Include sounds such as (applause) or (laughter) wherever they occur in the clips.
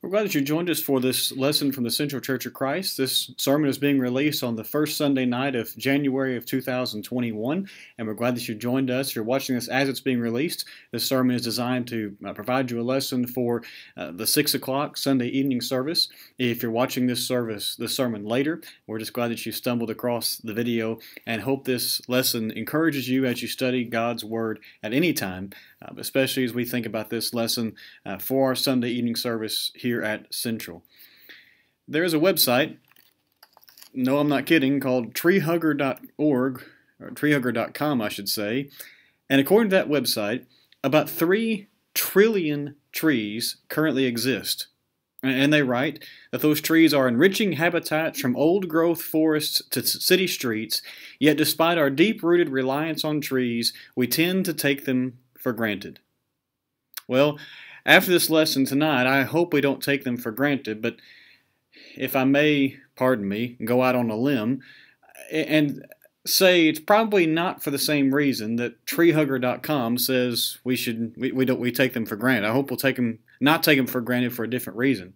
We're glad that you joined us for this lesson from the Central Church of Christ. This sermon is being released on the first Sunday night of January of 2021, and we're glad that you joined us. You're watching this as it's being released, this sermon is designed to uh, provide you a lesson for uh, the 6 o'clock Sunday evening service. If you're watching this service, this sermon later, we're just glad that you stumbled across the video and hope this lesson encourages you as you study God's Word at any time, uh, especially as we think about this lesson uh, for our Sunday evening service here here at Central. There is a website, no, I'm not kidding, called treehugger.org, or treehugger.com, I should say. And according to that website, about 3 trillion trees currently exist. And they write that those trees are enriching habitats from old growth forests to city streets, yet despite our deep rooted reliance on trees, we tend to take them for granted. Well, after this lesson tonight, I hope we don't take them for granted, but if I may, pardon me, go out on a limb and say it's probably not for the same reason that treehugger.com says we should we, we don't we take them for granted. I hope we'll take them not take them for granted for a different reason.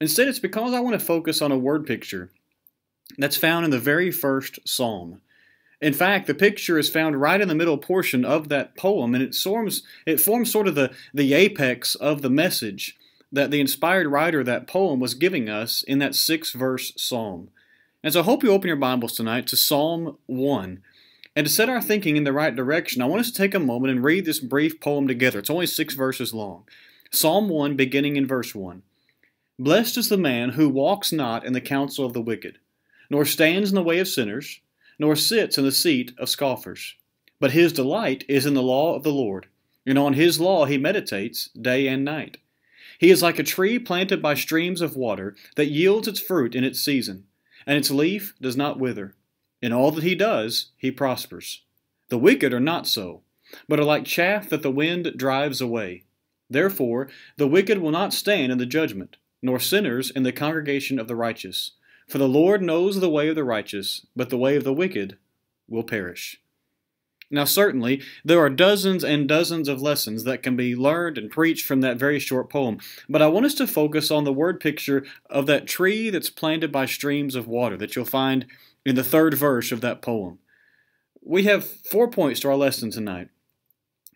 Instead, it's because I want to focus on a word picture that's found in the very first psalm. In fact, the picture is found right in the middle portion of that poem, and it forms, it forms sort of the, the apex of the message that the inspired writer of that poem was giving us in that six verse psalm. And so I hope you open your Bibles tonight to Psalm 1. And to set our thinking in the right direction, I want us to take a moment and read this brief poem together. It's only six verses long. Psalm 1, beginning in verse 1. Blessed is the man who walks not in the counsel of the wicked, nor stands in the way of sinners nor sits in the seat of scoffers. But his delight is in the law of the Lord, and on his law he meditates day and night. He is like a tree planted by streams of water that yields its fruit in its season, and its leaf does not wither. In all that he does, he prospers. The wicked are not so, but are like chaff that the wind drives away. Therefore, the wicked will not stand in the judgment, nor sinners in the congregation of the righteous. For the Lord knows the way of the righteous, but the way of the wicked will perish. Now, certainly, there are dozens and dozens of lessons that can be learned and preached from that very short poem, but I want us to focus on the word picture of that tree that's planted by streams of water that you'll find in the third verse of that poem. We have four points to our lesson tonight.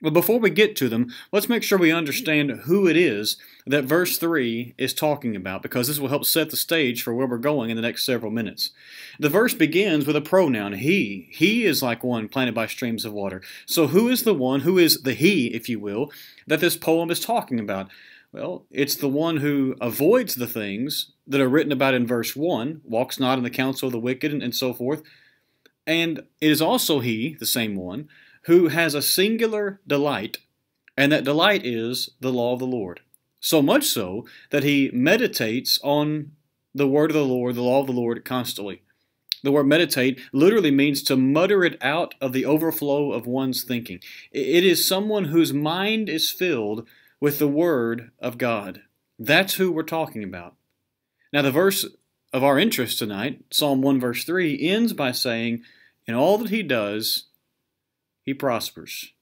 But before we get to them, let's make sure we understand who it is that verse 3 is talking about, because this will help set the stage for where we're going in the next several minutes. The verse begins with a pronoun, he. He is like one planted by streams of water. So who is the one, who is the he, if you will, that this poem is talking about? Well, it's the one who avoids the things that are written about in verse 1, walks not in the counsel of the wicked, and, and so forth. And it is also he, the same one, who has a singular delight, and that delight is the law of the Lord. So much so that he meditates on the word of the Lord, the law of the Lord, constantly. The word meditate literally means to mutter it out of the overflow of one's thinking. It is someone whose mind is filled with the Word of God. That's who we're talking about. Now, the verse of our interest tonight, Psalm 1, verse 3, ends by saying, In all that he does, he prospers.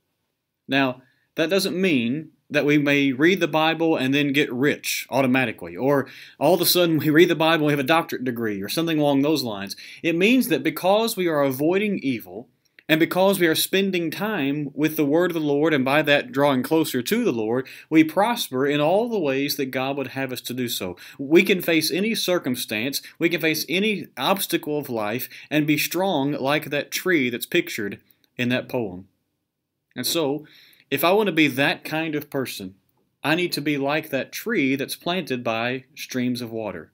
Now, that doesn't mean that we may read the Bible and then get rich automatically, or all of a sudden we read the Bible and we have a doctorate degree, or something along those lines. It means that because we are avoiding evil, and because we are spending time with the Word of the Lord, and by that drawing closer to the Lord, we prosper in all the ways that God would have us to do so. We can face any circumstance, we can face any obstacle of life, and be strong like that tree that's pictured in that poem. And so, if I want to be that kind of person, I need to be like that tree that's planted by streams of water.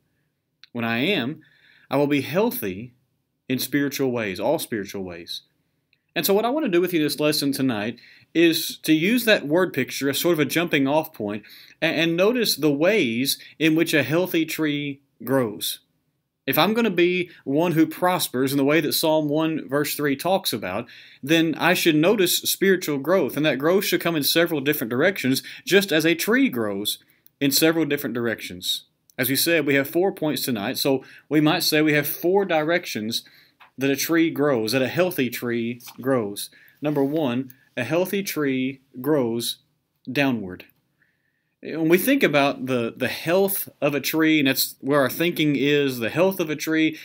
When I am, I will be healthy in spiritual ways, all spiritual ways. And so, what I want to do with you this lesson tonight is to use that word picture as sort of a jumping off point and, notice the ways in which a healthy tree grows. If I'm going to be one who prospers in the way that Psalm 1 verse 3 talks about, then I should notice spiritual growth, and that growth should come in several different directions, just as a tree grows in several different directions. As we said, we have four points tonight, so we might say we have four directions that a tree grows, that a healthy tree grows. Number one, a healthy tree grows downward. When we think about the, the health of a tree, and that's where our thinking is, the health of a tree,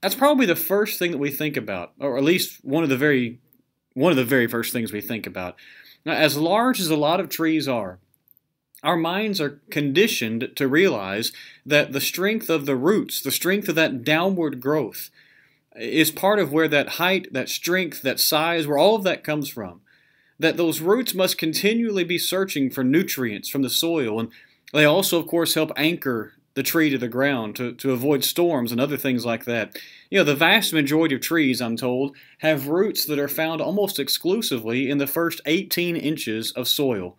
that's probably the first thing that we think about, or at least one of the very one of the very first things we think about. Now, as large as a lot of trees are, our minds are conditioned to realize that the strength of the roots, the strength of that downward growth, is part of where that height, that strength, that size, where all of that comes from. That those roots must continually be searching for nutrients from the soil, and they also, of course, help anchor the tree to the ground to, to avoid storms and other things like that. You know, the vast majority of trees, I'm told, have roots that are found almost exclusively in the first 18 inches of soil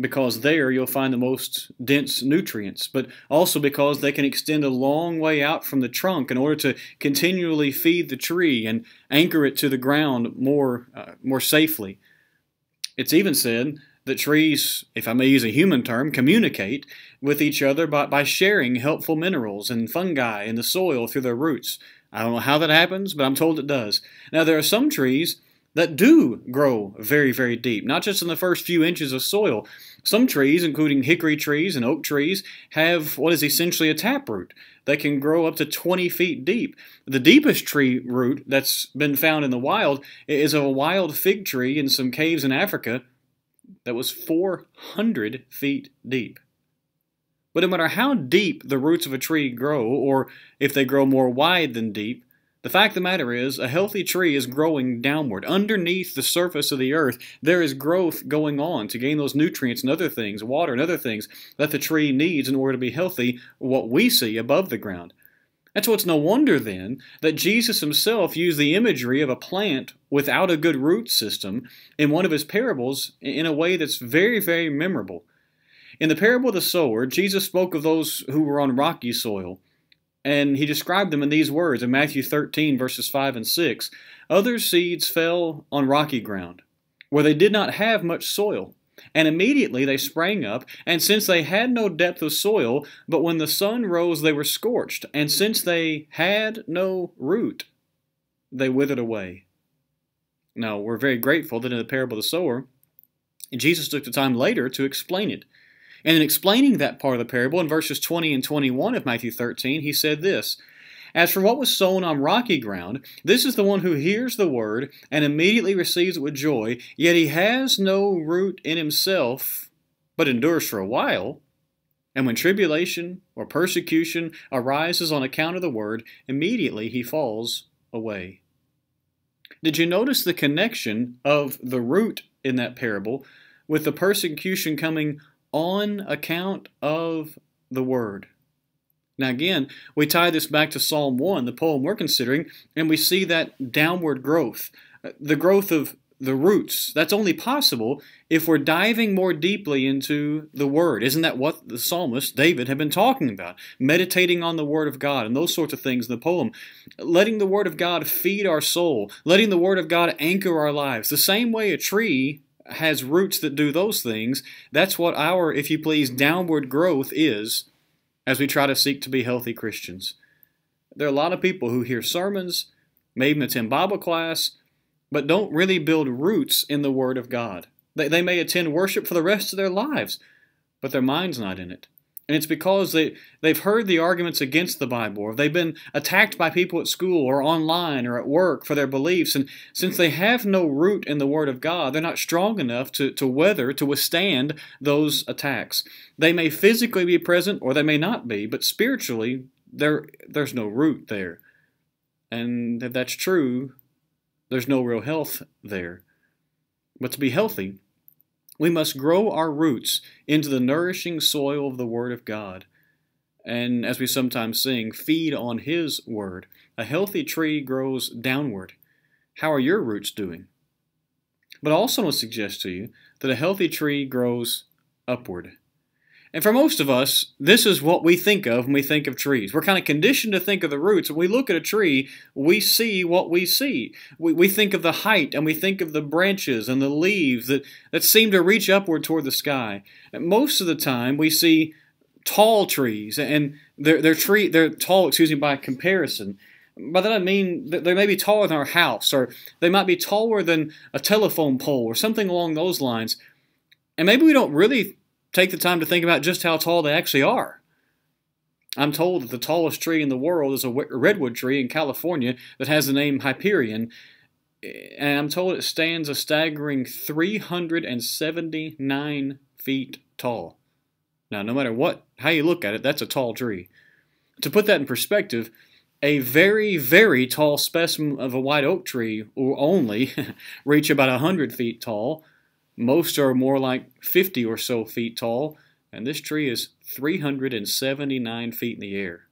because there you'll find the most dense nutrients, but also because they can extend a long way out from the trunk in order to continually feed the tree and anchor it to the ground more, uh, more safely. It's even said that trees, if I may use a human term, communicate with each other by, by sharing helpful minerals and fungi in the soil through their roots. I don't know how that happens, but I'm told it does. Now, there are some trees that do grow very, very deep, not just in the first few inches of soil. Some trees, including hickory trees and oak trees, have what is essentially a taproot that can grow up to 20 feet deep. The deepest tree root that's been found in the wild is a wild fig tree in some caves in Africa that was 400 feet deep. But no matter how deep the roots of a tree grow, or if they grow more wide than deep, the fact of the matter is, a healthy tree is growing downward. Underneath the surface of the earth, there is growth going on to gain those nutrients and other things, water and other things that the tree needs in order to be healthy, what we see above the ground. And so it's no wonder then that Jesus himself used the imagery of a plant without a good root system in one of his parables in a way that's very, very memorable. In the parable of the sower, Jesus spoke of those who were on rocky soil and he described them in these words in Matthew 13, verses 5 and 6. Other seeds fell on rocky ground, where they did not have much soil. And immediately they sprang up, and since they had no depth of soil, but when the sun rose they were scorched, and since they had no root, they withered away. Now, we're very grateful that in the parable of the sower, Jesus took the time later to explain it. And in explaining that part of the parable in verses 20 and 21 of Matthew 13, he said this As for what was sown on rocky ground, this is the one who hears the word and immediately receives it with joy, yet he has no root in himself, but endures for a while. And when tribulation or persecution arises on account of the word, immediately he falls away. Did you notice the connection of the root in that parable with the persecution coming on account of the word. Now, again, we tie this back to Psalm 1, the poem we're considering, and we see that downward growth, uh, the growth of the roots. That's only possible if we're diving more deeply into the Word. Isn't that what the psalmist David had been talking about? Meditating on the Word of God and those sorts of things in the poem. Letting the Word of God feed our soul, letting the Word of God anchor our lives. The same way a tree has roots that do those things. That's what our, if you please, downward growth is as we try to seek to be healthy Christians. There are a lot of people who hear sermons, maybe attend Bible class, but don't really build roots in the Word of God. They, they may attend worship for the rest of their lives, but their mind's not in it. And it's because they, they've heard the arguments against the Bible, or they've been attacked by people at school or online or at work for their beliefs. And since they have no root in the Word of God, they're not strong enough to, to weather, to withstand those attacks. They may physically be present or they may not be, but spiritually, there, there's no root there. And if that's true, there's no real health there. But to be healthy, we must grow our roots into the nourishing soil of the Word of God. And as we sometimes sing, feed on His Word. A healthy tree grows downward. How are your roots doing? But I also want to suggest to you that a healthy tree grows upward. And for most of us, this is what we think of when we think of trees. We're kind of conditioned to think of the roots. When we look at a tree, we see what we see. We, we think of the height and we think of the branches and the leaves that, that seem to reach upward toward the sky. And most of the time, we see tall trees, and they're, they're, tree, they're tall, excuse me, by comparison. By that I mean they may be taller than our house, or they might be taller than a telephone pole, or something along those lines. And maybe we don't really take the time to think about just how tall they actually are. I'm told that the tallest tree in the world is a redwood tree in California that has the name Hyperion, and I'm told it stands a staggering 379 feet tall. Now, no matter what how you look at it, that's a tall tree. To put that in perspective, a very, very tall specimen of a white oak tree will only (laughs) reach about 100 feet tall. Most are more like 50 or so feet tall, and this tree is 379 feet in the air.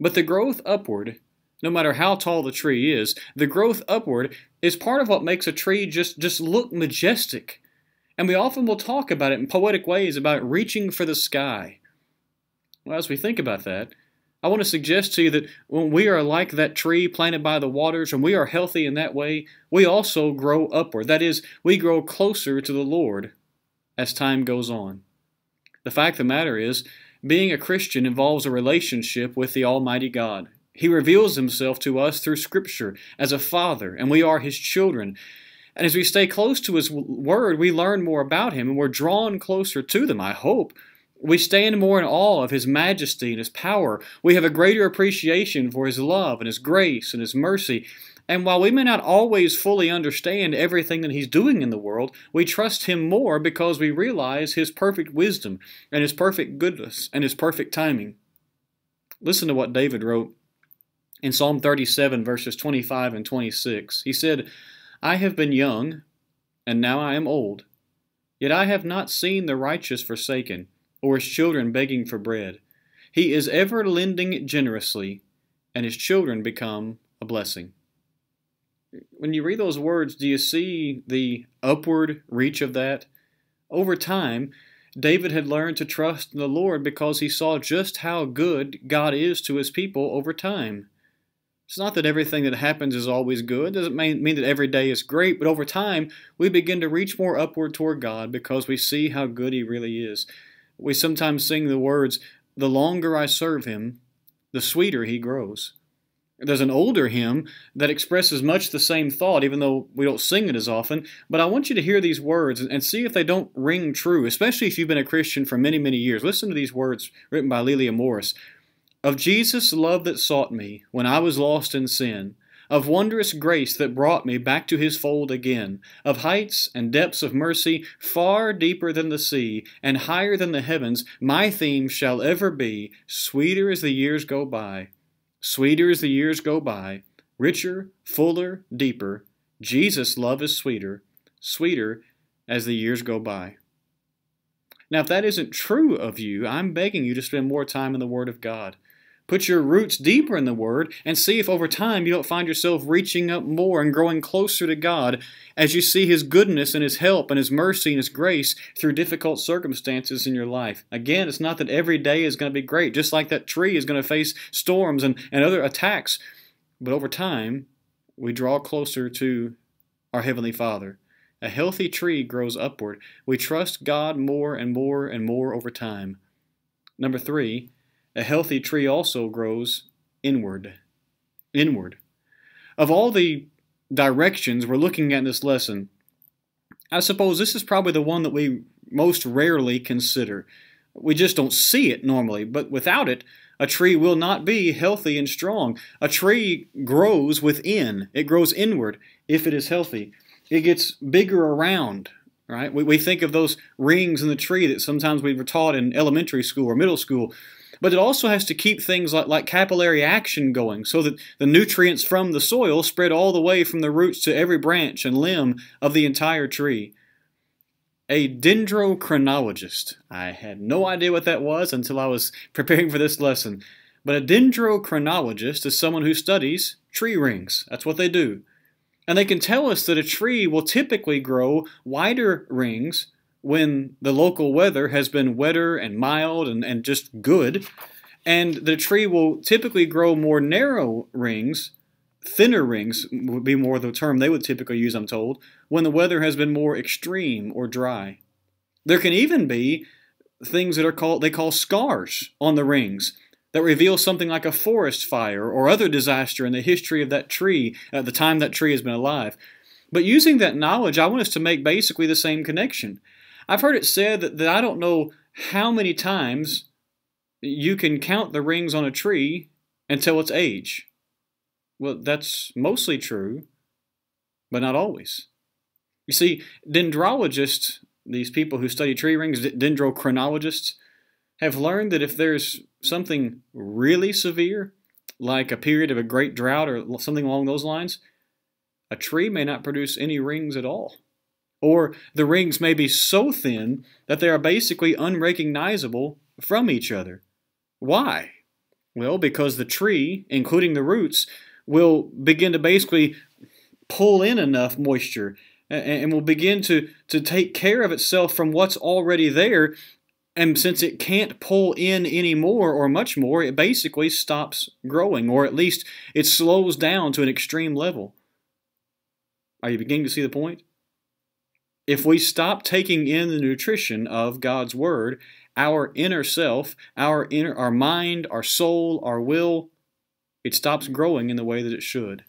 But the growth upward, no matter how tall the tree is, the growth upward is part of what makes a tree just, just look majestic. And we often will talk about it in poetic ways about reaching for the sky. Well, as we think about that, I want to suggest to you that when we are like that tree planted by the waters and we are healthy in that way, we also grow upward. That is, we grow closer to the Lord as time goes on. The fact of the matter is, being a Christian involves a relationship with the Almighty God. He reveals himself to us through Scripture as a Father, and we are his children. And as we stay close to his word, we learn more about him and we're drawn closer to them, I hope, we stand more in awe of His majesty and His power. We have a greater appreciation for His love and His grace and His mercy. And while we may not always fully understand everything that He's doing in the world, we trust Him more because we realize His perfect wisdom and His perfect goodness and His perfect timing. Listen to what David wrote in Psalm 37, verses 25 and 26. He said, I have been young, and now I am old, yet I have not seen the righteous forsaken or his children begging for bread. He is ever lending generously, and his children become a blessing. When you read those words, do you see the upward reach of that? Over time, David had learned to trust in the Lord because he saw just how good God is to his people over time. It's not that everything that happens is always good. It doesn't mean, mean that every day is great, but over time, we begin to reach more upward toward God because we see how good He really is. We sometimes sing the words, The longer I serve him, the sweeter he grows. There's an older hymn that expresses much the same thought, even though we don't sing it as often. But I want you to hear these words and see if they don't ring true, especially if you've been a Christian for many, many years. Listen to these words written by Lelia Morris. Of Jesus' love that sought me when I was lost in sin, of wondrous grace that brought me back to his fold again, of heights and depths of mercy far deeper than the sea and higher than the heavens, my theme shall ever be sweeter as the years go by, sweeter as the years go by, richer, fuller, deeper. Jesus' love is sweeter, sweeter as the years go by. Now, if that isn't true of you, I'm begging you to spend more time in the Word of God. Put your roots deeper in the Word and see if over time you don't find yourself reaching up more and growing closer to God as you see His goodness and His help and His mercy and His grace through difficult circumstances in your life. Again, it's not that every day is going to be great, just like that tree is going to face storms and, and other attacks. But over time, we draw closer to our Heavenly Father. A healthy tree grows upward. We trust God more and more and more over time. Number three, a healthy tree also grows inward. Inward. Of all the directions we're looking at in this lesson, I suppose this is probably the one that we most rarely consider. We just don't see it normally, but without it, a tree will not be healthy and strong. A tree grows within, it grows inward if it is healthy. It gets bigger around, right? We, we think of those rings in the tree that sometimes we were taught in elementary school or middle school but it also has to keep things like, like capillary action going so that the nutrients from the soil spread all the way from the roots to every branch and limb of the entire tree. A dendrochronologist. I had no idea what that was until I was (laughs) preparing for this lesson. But a dendrochronologist is someone who studies tree rings. That's what they do. And they can tell us that a tree will typically grow wider rings when the local weather has been wetter and mild and, and just good. And the tree will typically grow more narrow rings, thinner rings would be more the term they would typically use, I'm told, when the weather has been more extreme or dry. There can even be things that are called they call scars on the rings that reveal something like a forest fire or other disaster in the history of that tree at the time that tree has been alive. But using that knowledge, I want us to make basically the same connection. I've heard it said that, that I don't know how many times you can count the rings on a tree until its age. Well, that's mostly true, but not always. You see, dendrologists, these people who study tree rings, dendrochronologists, have learned that if there's something really severe, like a period of a great drought or something along those lines, a tree may not produce any rings at all. Or the rings may be so thin that they are basically unrecognizable from each other. Why? Well, because the tree, including the roots, will begin to basically pull in enough moisture and will begin to, to take care of itself from what's already there. And since it can't pull in any more or much more, it basically stops growing, or at least it slows down to an extreme level. Are you beginning to see the point? If we stop taking in the nutrition of God's Word, our inner self, our inner our mind, our soul, our will, it stops growing in the way that it should.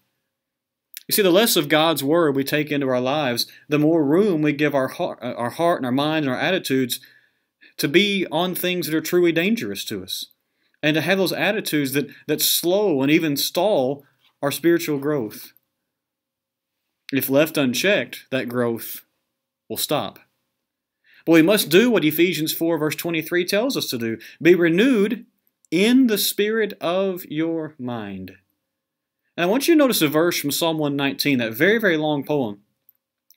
You see, the less of God's Word we take into our lives, the more room we give our heart, uh, our heart and our mind and our attitudes to be on things that are truly dangerous to us. And to have those attitudes that, that slow and even stall our spiritual growth. If left unchecked, that growth will stop. But we must do what Ephesians 4, verse 23 tells us to do be renewed in the spirit of your mind. And I want you to notice a verse from Psalm 119, that very, very long poem.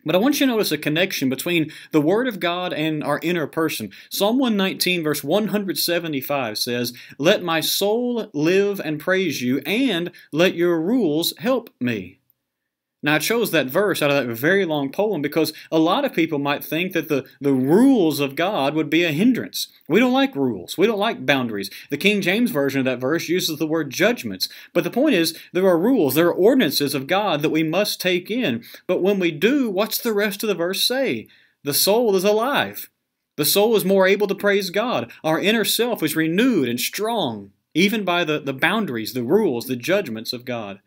But I want you to notice a connection between the Word of God and our inner person. Psalm 119, verse 175 says, Let my soul live and praise you, and let your rules help me. Now, I chose that verse out of that very long poem because a lot of people might think that the, the rules of God would be a hindrance. We don't like rules. We don't like boundaries. The King James Version of that verse uses the word judgments. But the point is, there are rules, there are ordinances of God that we must take in. But when we do, what's the rest of the verse say? The soul is alive. The soul is more able to praise God. Our inner self is renewed and strong, even by the, the boundaries, the rules, the judgments of God.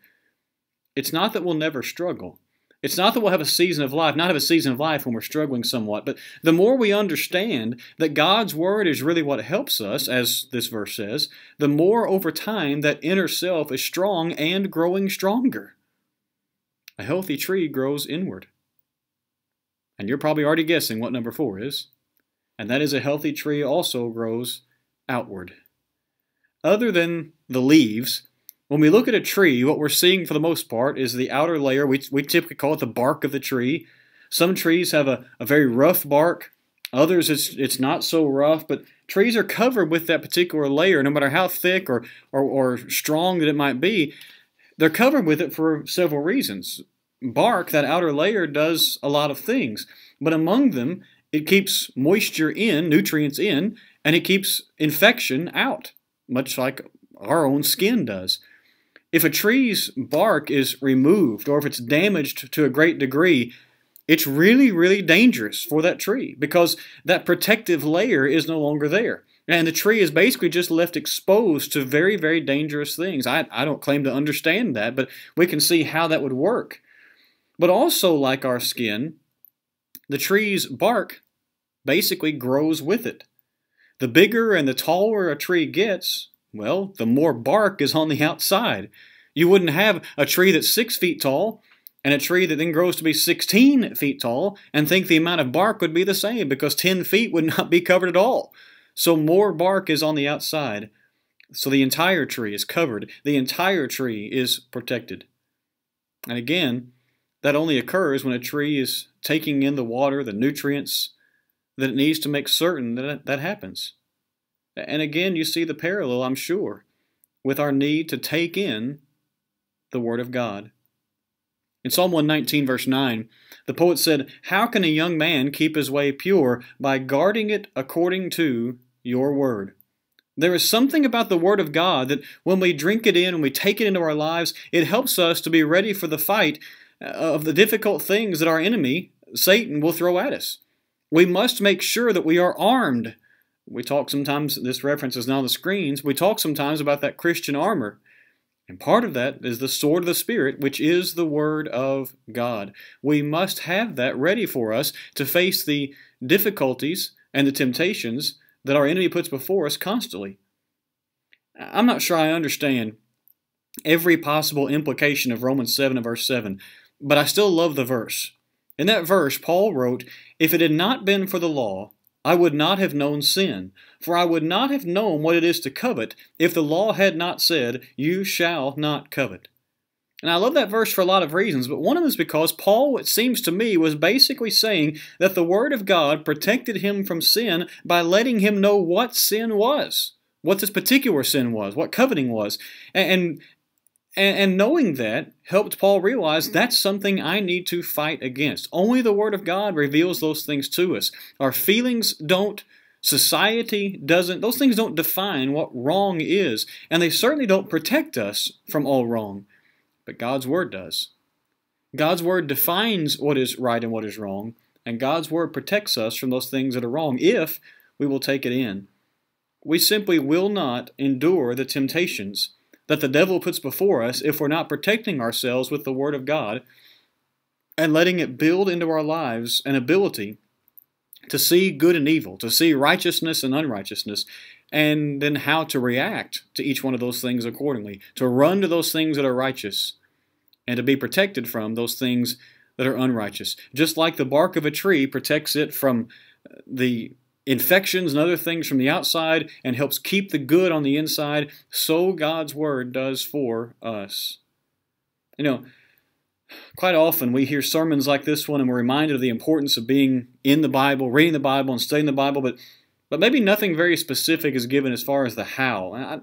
It's not that we'll never struggle. It's not that we'll have a season of life, not have a season of life when we're struggling somewhat, but the more we understand that God's Word is really what helps us, as this verse says, the more over time that inner self is strong and growing stronger. A healthy tree grows inward. And you're probably already guessing what number four is. And that is a healthy tree also grows outward. Other than the leaves, when we look at a tree, what we're seeing for the most part is the outer layer. We, we typically call it the bark of the tree. Some trees have a, a very rough bark. Others, it's, it's not so rough, but trees are covered with that particular layer, no matter how thick or, or, or strong that it might be. They're covered with it for several reasons. Bark, that outer layer, does a lot of things, but among them, it keeps moisture in, nutrients in, and it keeps infection out, much like our own skin does. If a tree's bark is removed or if it's damaged to a great degree, it's really, really dangerous for that tree because that protective layer is no longer there. And the tree is basically just left exposed to very, very dangerous things. I, I don't claim to understand that, but we can see how that would work. But also, like our skin, the tree's bark basically grows with it. The bigger and the taller a tree gets, well, the more bark is on the outside. You wouldn't have a tree that's six feet tall and a tree that then grows to be 16 feet tall and think the amount of bark would be the same because 10 feet would (laughs) not be covered at all. So more bark is on the outside. So the entire tree is covered. The entire tree is protected. And again, that only occurs when a tree is taking in the water, the nutrients that it needs to make certain that that happens. And again, you see the parallel, I'm sure, with our need to take in the Word of God. In Psalm 119, verse 9, the poet said, How can a young man keep his way pure? By guarding it according to your word. There is something about the Word of God that when we drink it in and we take it into our lives, it helps us to be ready for the fight uh, of the difficult things that our enemy, Satan, will throw at us. We must make sure that we are armed we talk sometimes, this reference is now on the screens, we talk sometimes about that Christian armor. And part of that is the sword of the Spirit, which is the Word of God. We must have that ready for us to face the difficulties and the temptations that our enemy puts before us constantly. I'm not sure I understand every possible implication of Romans 7 and verse 7, but I still love the verse. In that verse, Paul wrote, If it had not been for the law, I would not have known sin, for I would not have known what it is to covet if the law had not said, You shall not covet. And I love that verse for a lot of reasons, but one of them is because Paul, it seems to me, was basically saying that the Word of God protected him from sin by letting him know what sin was, what this particular sin was, what coveting was. And, and, and knowing that helped Paul realize that's something I need to fight against. Only the Word of God reveals those things to us. Our feelings don't Society doesn't, those things don't define what wrong is, and they certainly don't protect us from all wrong but God's Word does. God's Word defines what is right and what is wrong, and God's Word protects us from those things that are wrong if we will take it in. We simply will not endure the temptations that the devil puts before us if we're not protecting ourselves with the Word of God and letting it build into our lives an ability to see good and evil, to see righteousness and unrighteousness, and then how to react to each one of those things accordingly, to run to those things that are righteous, and to be protected from those things that are unrighteous. Just like the bark of a tree protects it from the infections and other things from the outside and helps keep the good on the inside, so God's Word does for us. You know, quite often we hear sermons like this one and we're reminded of the importance of being in the Bible, reading the Bible, and studying the Bible, but but maybe nothing very specific is given as far as the how. I,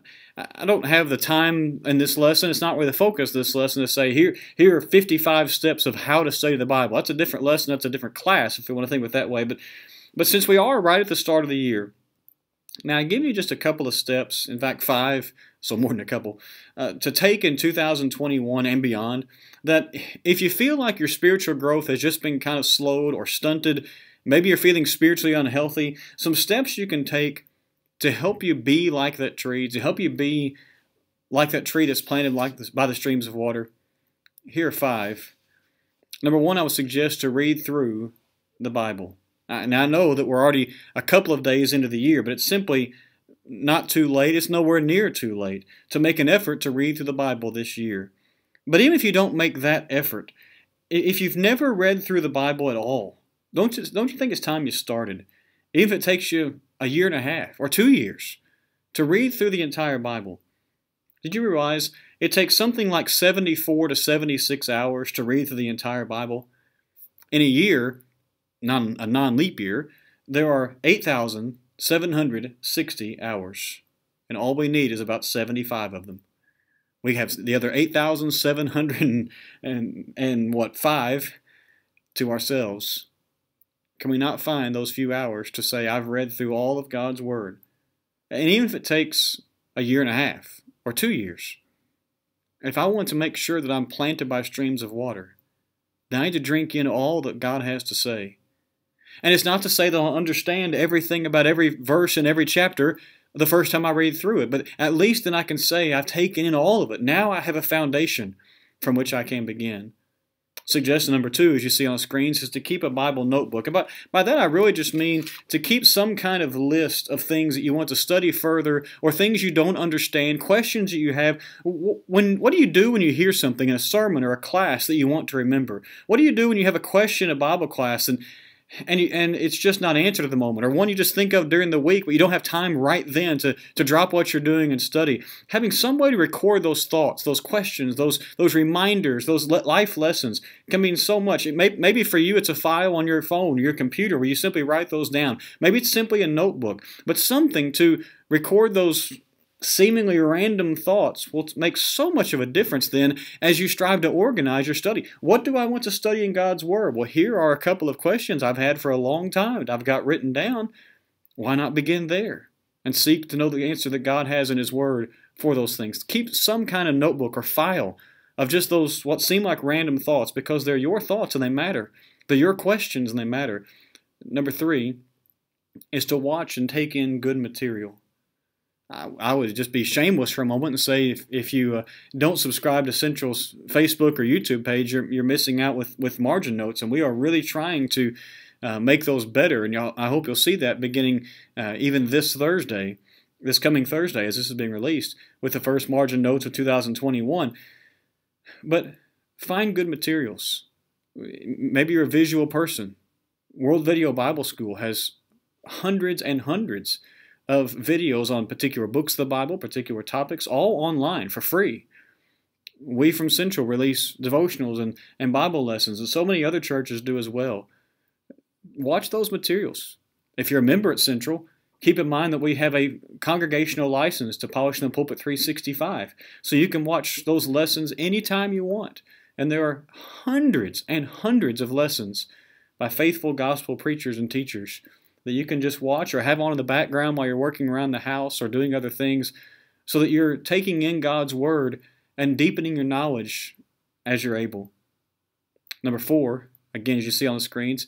I don't have the time in this lesson. It's not really the focus of this lesson to say here here are 55 steps of how to study the Bible. That's a different lesson. That's a different class if you want to think of it that way. But but since we are right at the start of the year, now I give you just a couple of steps. In fact, five, so more than a couple, uh, to take in 2021 and beyond. That if you feel like your spiritual growth has just been kind of slowed or stunted Maybe you're feeling spiritually unhealthy. Some steps you can take to help you be like that tree, to help you be like that tree that's planted like this, by the streams of water. Here are five. Number one, I would suggest to read through the Bible. Now, I know that we're already a couple of days into the year, but it's simply not too late. It's nowhere near too late to make an effort to read through the Bible this year. But even if you don't make that effort, if you've never read through the Bible at all, don't you, don't you think it's time you started? Even if it takes you a year and a half or two years to read through the entire Bible. Did you realize it takes something like 74 to 76 hours to read through the entire Bible? In a year, non, a non leap year, there are 8,760 hours. And all we need is about 75 of them. We have the other 8,700 and, and, and what, five to ourselves. Can we not find those few hours to say, I've read through all of God's Word? And even if it takes a year and a half or two years, if I want to make sure that I'm planted by streams of water, then I need to drink in all that God has to say. And it's not to say that I'll understand everything about every verse in every chapter the first time I read through it, but at least then I can say I've taken in all of it. Now I have a foundation from which I can begin. Suggestion number two, as you see on the screens, is to keep a Bible notebook. And by, by that, I really just mean to keep some kind of list of things that you want to study further or things you don't understand, questions that you have. When What do you do when you hear something in a sermon or a class that you want to remember? What do you do when you have a question in a Bible class and and you, and it's just not answered at the moment, or one you just think of during the week, but you don't have time right then to, to drop what you're doing and study. Having some way to record those thoughts, those questions, those those reminders, those life lessons can mean so much. It may, maybe for you it's a file on your phone, your computer, where you simply write those down. Maybe it's simply a notebook, but something to record those seemingly random thoughts will make so much of a difference then as you strive to organize your study. What do I want to study in God's Word? Well, here are a couple of questions I've had for a long time that I've got written down. Why not begin there and seek to know the answer that God has in His Word for those things? Keep some kind of notebook or file of just those what seem like random thoughts because they're your thoughts and they matter. They're your questions and they matter. Number three is to watch and take in good material. I, would just be shameless for a moment and say if, if you uh, don't subscribe to Central's Facebook or YouTube page, you're, you're missing out with, with margin notes. And we are really trying to uh, make those better. And y'all, I hope you'll see that beginning uh, even this Thursday, this coming Thursday, as this is being released, with the first margin notes of 2021. But find good materials. Maybe you're a visual person. World Video Bible School has hundreds and hundreds of videos on particular books of the Bible, particular topics, all online for free. We from Central release devotionals and, and Bible lessons, and so many other churches do as well. Watch those materials. If you're a member at Central, keep in mind that we have a congregational license to Polish the Pulpit 365, so you can watch those lessons anytime you want. And there are hundreds and hundreds of lessons by faithful gospel preachers and teachers that you can just watch or have on in the background while you're working around the house or doing other things so that you're taking in God's Word and deepening your knowledge as you're able. Number four, again, as you see on the screens,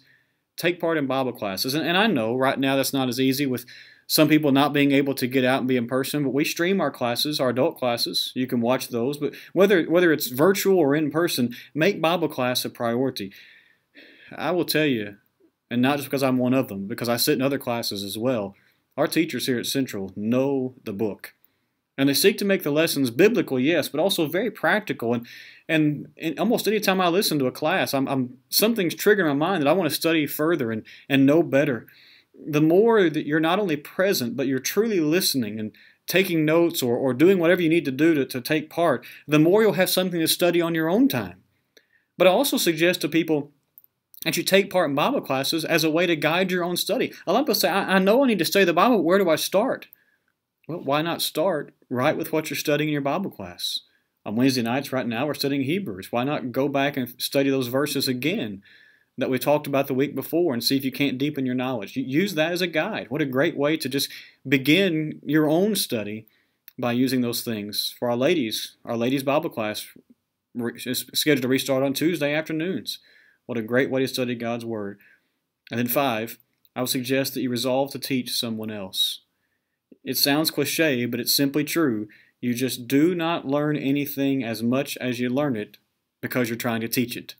take part in Bible classes. And, I know right now that's not as easy with some people not being able to get out and be in person, but we stream our classes, our adult classes. You can watch those. But whether whether it's virtual or in person, make Bible class a priority. I will tell you, and not just because I'm one of them, because I sit in other classes as well. Our teachers here at Central know the book. And they seek to make the lessons biblical, yes, but also very practical. And, and, and almost any time I listen to a class, I'm, I'm, something's triggering my mind that I want to study further and, and know better. The more that you're not only present, but you're truly listening and taking notes or, or doing whatever you need to do to, to take part, the more you'll have something to study on your own time. But I also suggest to people and you take part in Bible classes as a way to guide your own study. A lot of people say, I, I know I need to study the Bible. Where do I start? Well, why not start right with what you're studying in your Bible class? On Wednesday nights, right now, we're studying Hebrews. Why not go back and study those verses again that we talked about the week before and see if you can't deepen your knowledge? Use that as a guide. What a great way to just begin your own study by using those things. For our ladies, our ladies' Bible class is scheduled to restart on Tuesday afternoons. What a great way to study God's Word. And then, five, I would suggest that you resolve to teach someone else. It sounds cliche, but it's simply true. You just do not learn anything as much as you learn it because you're trying to teach it.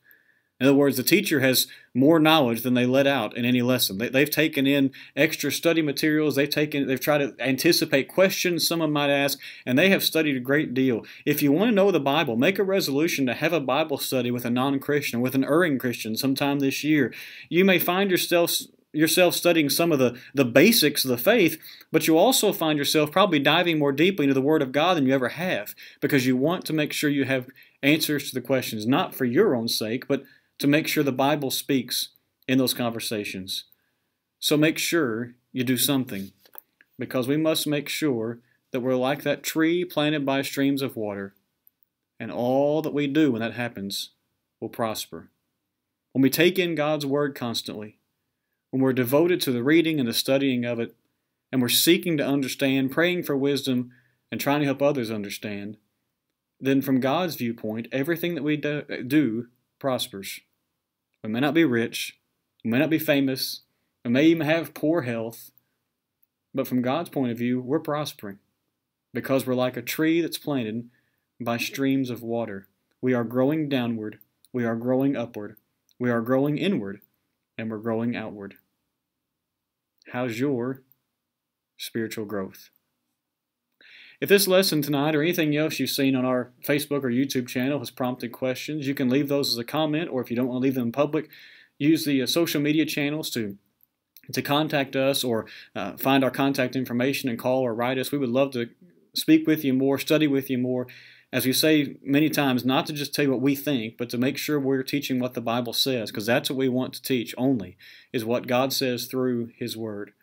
In other words, the teacher has more knowledge than they let out in any lesson. They, have taken in extra study materials. They've taken, they've tried to anticipate questions someone might ask, and they have studied a great deal. If you want to know the Bible, make a resolution to have a Bible study with a non-Christian, with an erring Christian, sometime this year. You may find yourself yourself studying some of the, the basics of the faith, but you also find yourself probably diving more deeply into the Word of God than you ever have because you want to make sure you have answers to the questions, not for your own sake, but to make sure the Bible speaks in those conversations. So make sure you do something because we must make sure that we're like that tree planted by streams of water, and all that we do when that happens will prosper. When we take in God's Word constantly, when we're devoted to the reading and the studying of it, and we're seeking to understand, praying for wisdom, and trying to help others understand, then from God's viewpoint, everything that we do prospers. We may not be rich, we may not be famous, we may even have poor health, but from God's point of view, we're prospering because we're like a tree that's planted by streams of water. We are growing downward, we are growing upward, we are growing inward, and we're growing outward. How's your spiritual growth? If this lesson tonight or anything else you've seen on our Facebook or YouTube channel has prompted questions, you can leave those as a comment, or if you don't want to leave them in public, use the uh, social media channels to to contact us or uh, find our contact information and call or write us. We would love to speak with you more, study with you more. As we say many times, not to just tell you what we think, but to make sure we're teaching what the Bible says, because that's what we want to teach only, is what God says through His Word.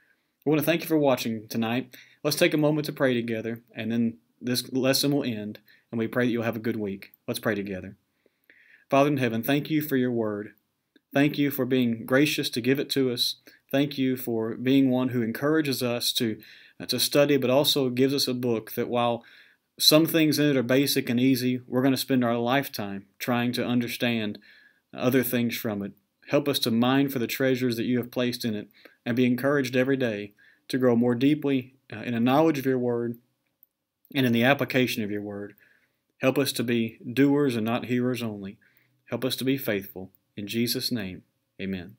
I want to thank you for watching tonight. Let's take a moment to pray together, and then this lesson will end, and we pray that you'll have a good week. Let's pray together. Father in heaven, thank you for your word. Thank you for being gracious to give it to us. Thank you for being one who encourages us to, uh, to study, but also gives us a book that while some things in it are basic and easy, we're going to spend our lifetime trying to understand other things from it. Help us to mine for the treasures that you have placed in it and be encouraged every day to grow more deeply uh, in a knowledge of your word and in the application of your word. Help us to be doers and not hearers only. Help us to be faithful. In Jesus' name, amen.